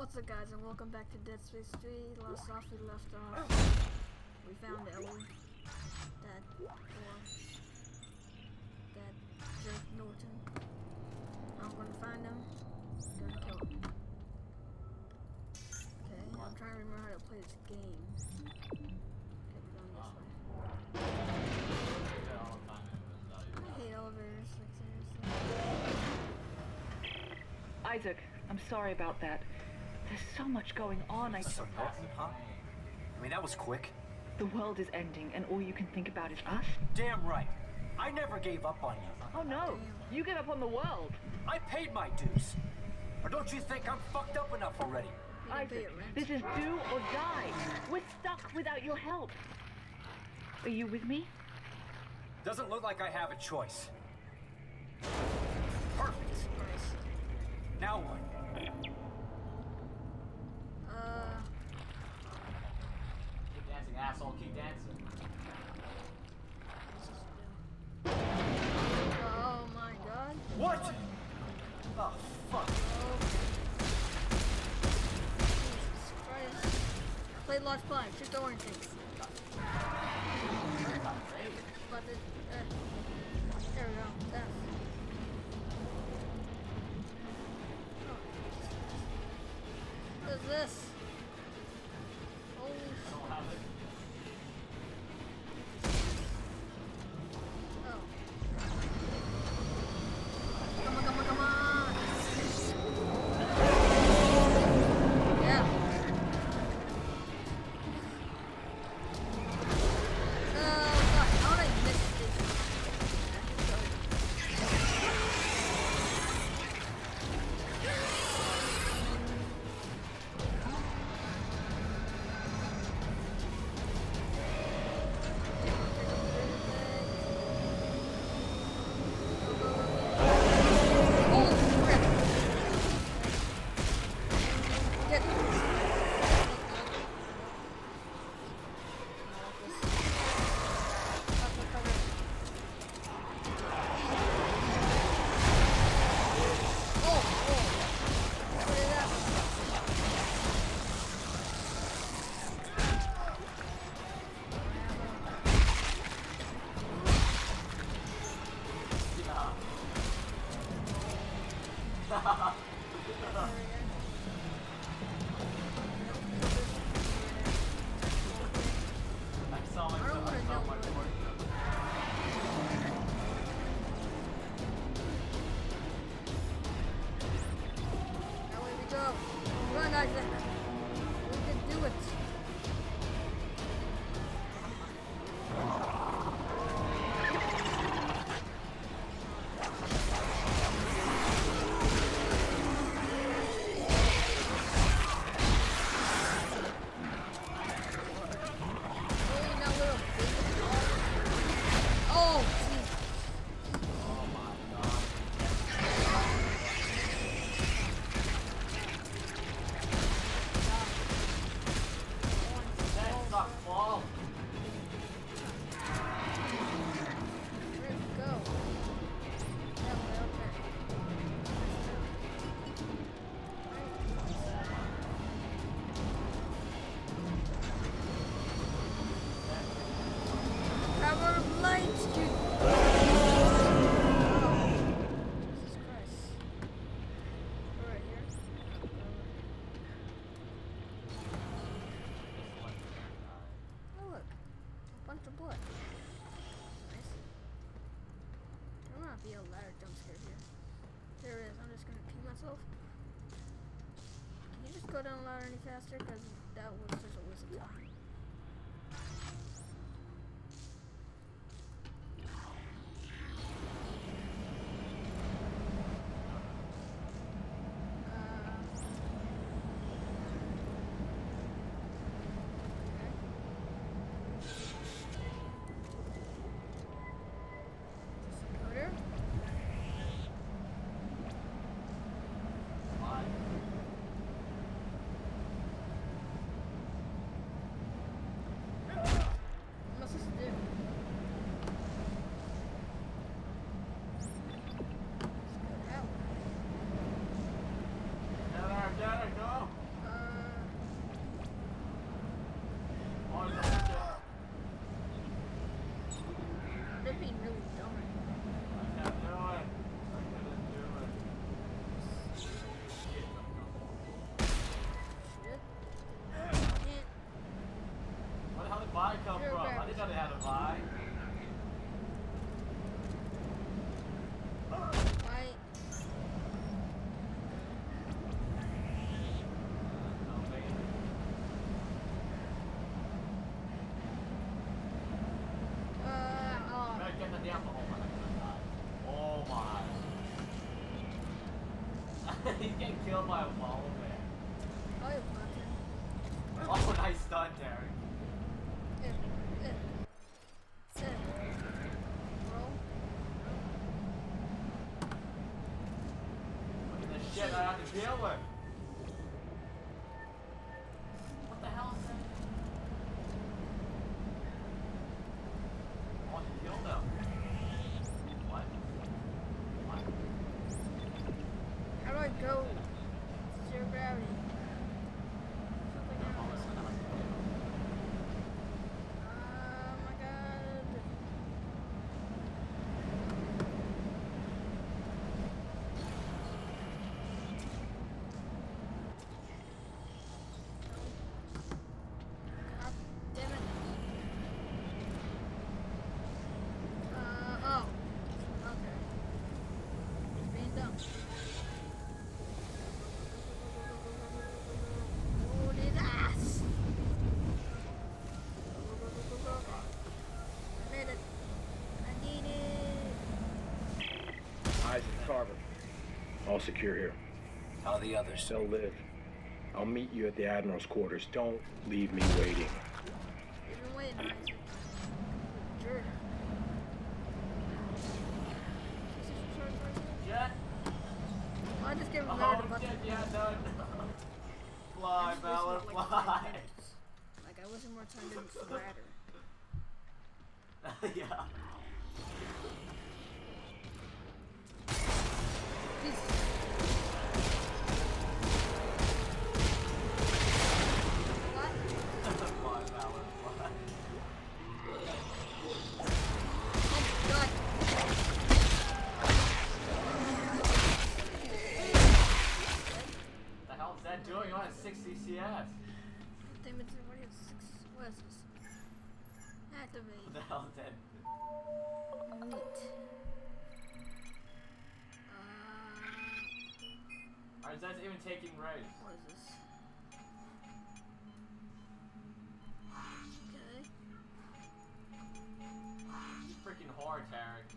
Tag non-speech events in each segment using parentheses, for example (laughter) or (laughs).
What's up guys and welcome back to Dead Space 3. Last off we left off. We found Ellie. Dead. Or dead. Jake Norton. I'm gonna find him. Gonna kill him. Okay, I'm trying to remember how to play this game. Okay, we're going this way. I hate elevators, like seriously. Isaac, I'm sorry about that. There's so much going on. I Some Norton, huh? I mean, that was quick. the world is ending, and all you can think about is us. Damn right. I never gave up on you. Oh no, you gave up on the world. I paid my dues. Or don't you think I'm fucked up enough already? You can pay Isaac, this is do or die. We're stuck without your help. Are you with me? Doesn't look like I have a choice. Perfect. Now what? Uh, Keep dancing, asshole. Keep dancing. oh my god. What? Oh, fuck. Oh. Jesus Christ. Played Lost Pine, shoot the orange things. ハハハハ。Be a jump here. There is. I'm just gonna pee myself. Can you just go down the ladder any faster? Cause that was just a waste of time. Bible. All secure here. How are the others? They'll live. I'll meet you at the Admiral's quarters. Don't leave me waiting. You've been waiting, Isaac. Jerk. Jet? I just gave him Oh, mad about shit, yeah, done. fly, I'm supposed to Bella, look like five fly. minutes. Like I wasn't more time than Splatter. yeah. Jesus. What? fly, Bella, fly. Oh my god. the hell is that doing on 60 CS? Damn it, what is six Wes's? Activate. What the hell is that? Neat. Uh, Or is that even taking race? what is this? Okay. You freaking hard, Tarek.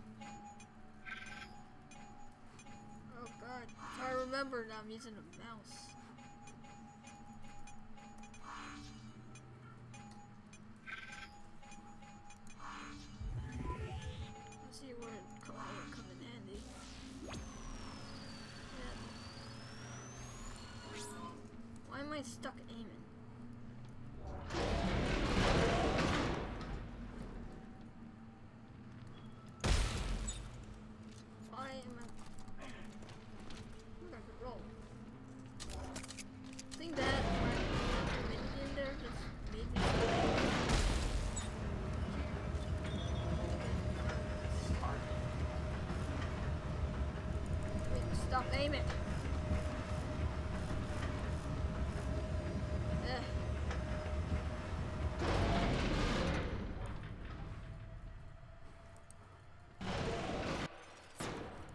Oh god. I remember now I'm using a mouse. I stuck aiming? Why am I? Look, I could roll. I think that my minion in there just made me. Stop aiming. Ugh.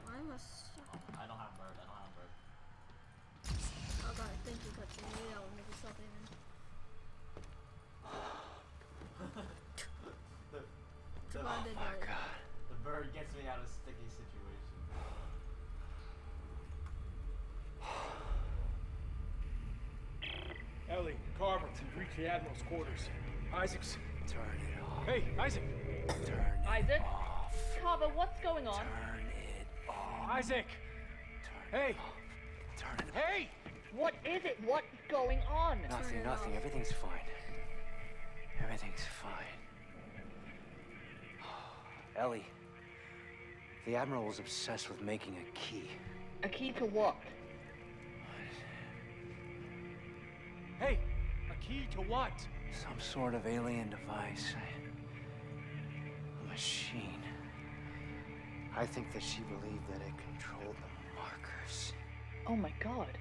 Why am I stuck? I don't have bird, I don't have bird. Oh god, thank you, cutscene. Maybe that will make you stop aiming. The, Come on, then, guys. the bird gets me out of sticky situation. Ellie, Carver, to reach the Admiral's quarters. Isaac's. Turn it off. Hey, Isaac! Turn it Isaac? off. Carver, what's going on? Turn it off. Isaac! Turn Hey! it off. Turn it Hey! What is it? What's going on? Nothing, nothing. off. Everything's fine. Everything's fine. (sighs) Ellie, the Admiral was obsessed with making a key. A key to what? Key to what? Some sort of alien device. A machine. I think that she believed that it controlled the markers. Oh my god.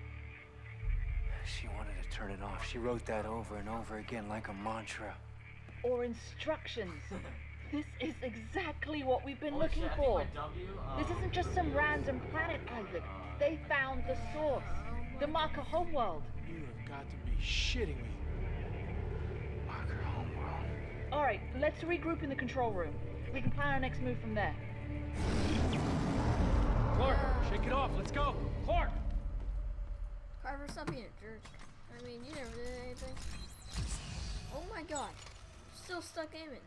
She wanted to turn it off. She wrote that over and over again like a mantra. Or instructions. (laughs) this is exactly what we've been Holy looking shit, for. W, uh, This isn't just some random planet, Isaac. They found the source. The marker homeworld. You have got to be shitting me. Marker homeworld. Alright, let's regroup in the control room. We can plan our next move from there. Clarke, shake it off. Let's go. Clarke! Carver, stop being a jerk. I mean, you never did anything. Oh my god. Still stuck aiming.